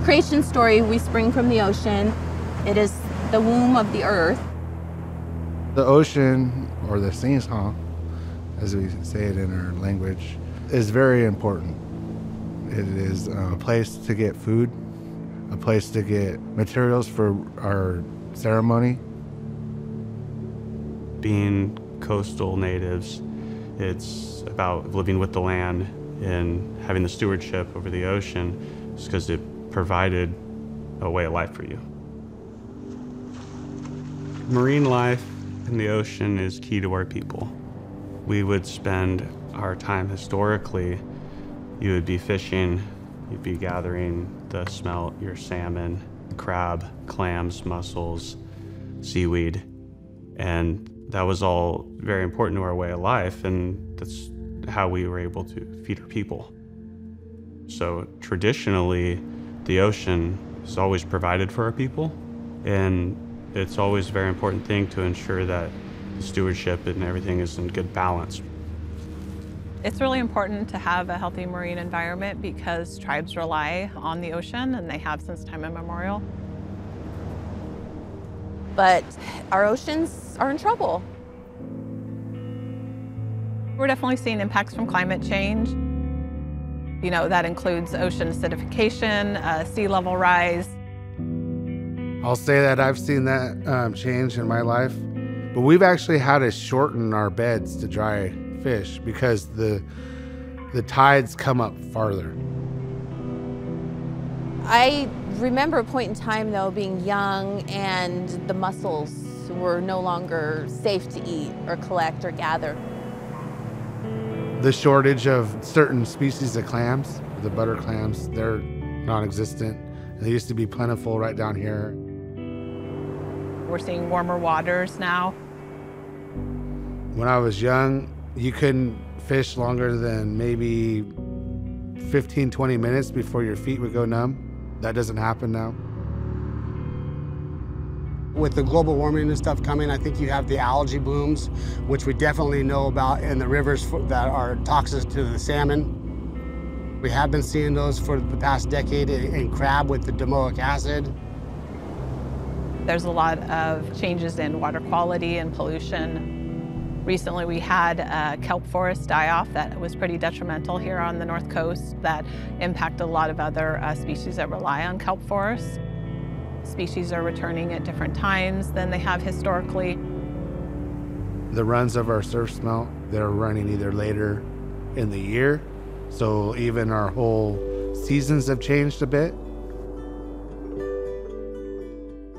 In our creation story, we spring from the ocean. It is the womb of the earth. The ocean, or the Seashong, as we say it in our language, is very important. It is a place to get food, a place to get materials for our ceremony. Being coastal natives, it's about living with the land and having the stewardship over the ocean because it provided a way of life for you. Marine life in the ocean is key to our people. We would spend our time historically, you would be fishing, you'd be gathering the smelt, your salmon, crab, clams, mussels, seaweed, and that was all very important to our way of life, and that's how we were able to feed our people. So traditionally, the ocean is always provided for our people, and it's always a very important thing to ensure that stewardship and everything is in good balance. It's really important to have a healthy marine environment because tribes rely on the ocean and they have since time immemorial. But our oceans are in trouble. We're definitely seeing impacts from climate change. You know, that includes ocean acidification, uh, sea level rise. I'll say that I've seen that um, change in my life, but we've actually had to shorten our beds to dry fish because the the tides come up farther. I remember a point in time, though, being young and the mussels were no longer safe to eat or collect or gather. The shortage of certain species of clams, the butter clams, they're non existent. They used to be plentiful right down here. We're seeing warmer waters now. When I was young, you couldn't fish longer than maybe 15, 20 minutes before your feet would go numb. That doesn't happen now. With the global warming and stuff coming, I think you have the algae blooms, which we definitely know about in the rivers that are toxic to the salmon. We have been seeing those for the past decade in crab with the domoic acid. There's a lot of changes in water quality and pollution. Recently we had a kelp forest die-off that was pretty detrimental here on the north coast that impacted a lot of other uh, species that rely on kelp forests. Species are returning at different times than they have historically. The runs of our surf smelt, they're running either later in the year, so even our whole seasons have changed a bit.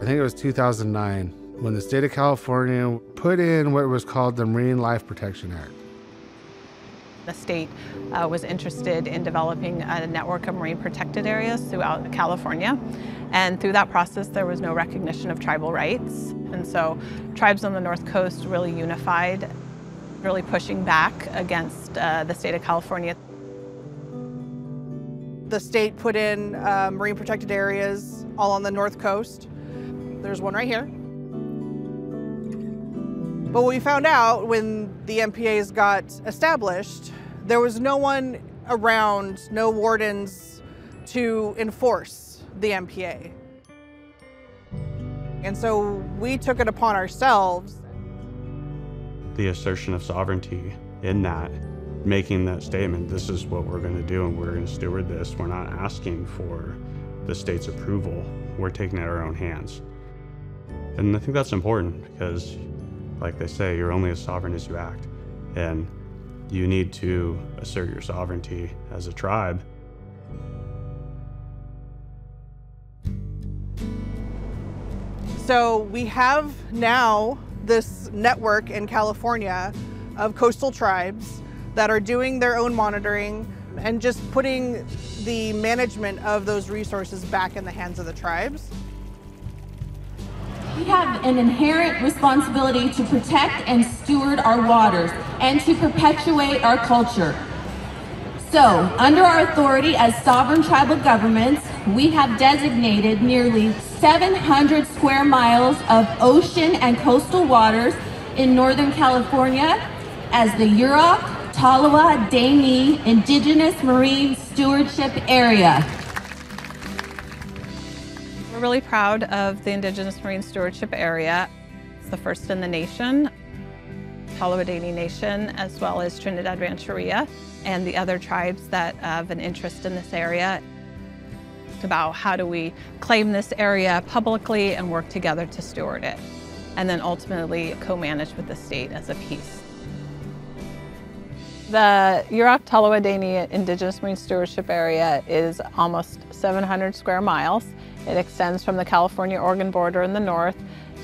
I think it was 2009 when the state of California put in what was called the Marine Life Protection Act. The state uh, was interested in developing a network of marine protected areas throughout California. And through that process, there was no recognition of tribal rights. And so tribes on the North Coast really unified, really pushing back against uh, the state of California. The state put in uh, marine protected areas all on the North Coast. There's one right here. But we found out when the MPAs got established, there was no one around, no wardens to enforce the MPA. And so we took it upon ourselves. The assertion of sovereignty in that, making that statement, this is what we're going to do and we're going to steward this. We're not asking for the state's approval. We're taking it our own hands. And I think that's important because like they say, you're only as sovereign as you act. And you need to assert your sovereignty as a tribe. So we have now this network in California of coastal tribes that are doing their own monitoring and just putting the management of those resources back in the hands of the tribes. We have an inherent responsibility to protect and steward our waters and to perpetuate our culture. So, under our authority as sovereign tribal governments, we have designated nearly 700 square miles of ocean and coastal waters in Northern California as the Yurok Tolowa Dee-ni' Indigenous Marine Stewardship Area. Really proud of the Indigenous Marine Stewardship Area. It's the first in the nation. Tolowa Dee-ni' Nation, as well as Trinidad Rancheria, and the other tribes that have an interest in this area. About how do we claim this area publicly and work together to steward it, and then ultimately co-manage with the state as a piece. The Yurok Tolowa Dee-ni' Indigenous Marine Stewardship Area is almost 700 square miles. It extends from the California-Oregon border in the north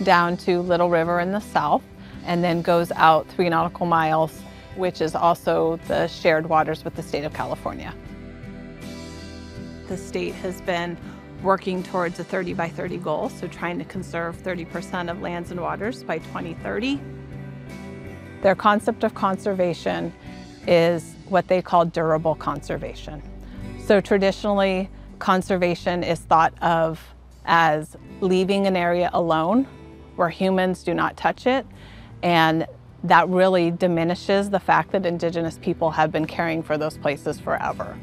down to Little River in the south and then goes out three nautical miles, which is also the shared waters with the state of California. The state has been working towards a 30 by 30 goal, so trying to conserve 30% of lands and waters by 2030. Their concept of conservation is what they call durable conservation. So traditionally, conservation is thought of as leaving an area alone where humans do not touch it. And that really diminishes the fact that Indigenous people have been caring for those places forever.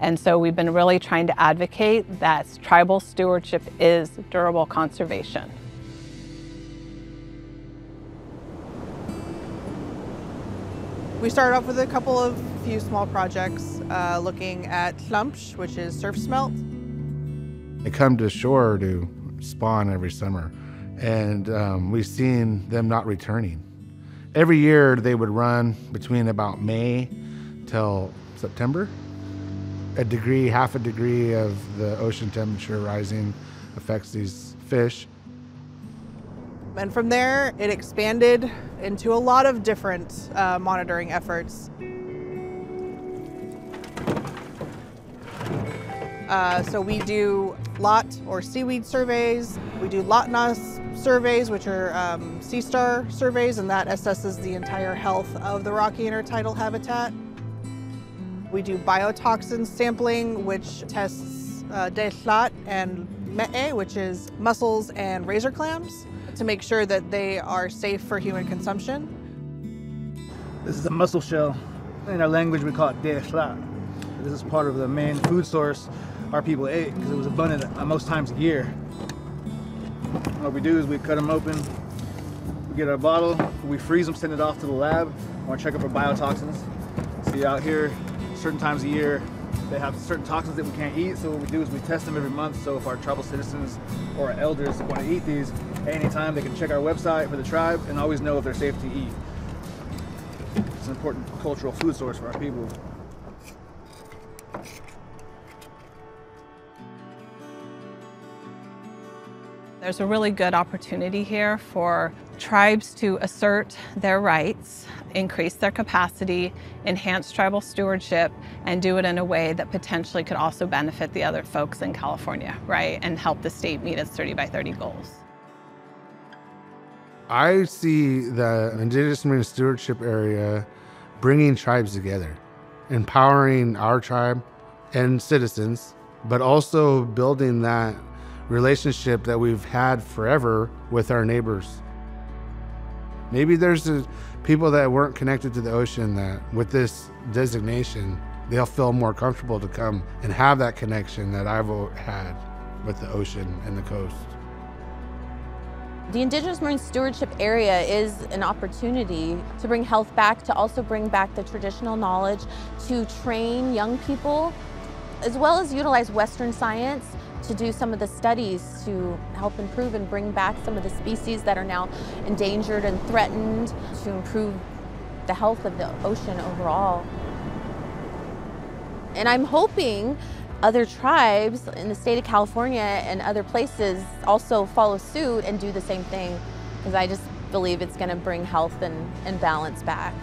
And so we've been really trying to advocate that tribal stewardship is durable conservation. We started off with a couple of few small projects uh, looking at Tlampch, which is surf smelt. They come to shore to spawn every summer, and um, we've seen them not returning. Every year they would run between about May till September. A degree, half a degree of the ocean temperature rising affects these fish. And from there, it expanded into a lot of different uh, monitoring efforts. Uh, so we do lot or seaweed surveys. We do LOTNAS surveys, which are um, sea star surveys, and that assesses the entire health of the rocky intertidal habitat. We do biotoxin sampling, which tests uh, DESLAT and ME'e, which is mussels and razor clams to make sure that they are safe for human consumption. This is a mussel shell. In our language, we call it de'esla. This is part of the main food source our people ate because it was abundant most times a year. What we do is we cut them open, we get our bottle, we freeze them, send it off to the lab. Want to check up for biotoxins. See out here, certain times a year, they have certain toxins that we can't eat. So what we do is we test them every month. So if our tribal citizens or our elders want to eat these, anytime they can check our website for the tribe and always know if they're safe to eat. It's an important cultural food source for our people. There's a really good opportunity here for tribes to assert their rights, increase their capacity, enhance tribal stewardship, and do it in a way that potentially could also benefit the other folks in California, right? And help the state meet its 30 by 30 goals. I see the Indigenous Marine Stewardship area bringing tribes together, empowering our tribe and citizens, but also building that relationship that we've had forever with our neighbors. Maybe there's people that weren't connected to the ocean that with this designation, they'll feel more comfortable to come and have that connection that I've had with the ocean and the coast. The Indigenous Marine Stewardship Area is an opportunity to bring health back, to also bring back the traditional knowledge, to train young people, as well as utilize Western science to do some of the studies to help improve and bring back some of the species that are now endangered and threatened to improve the health of the ocean overall. And I'm hoping other tribes in the state of California and other places also follow suit and do the same thing because I just believe it's going to bring health and, and balance back.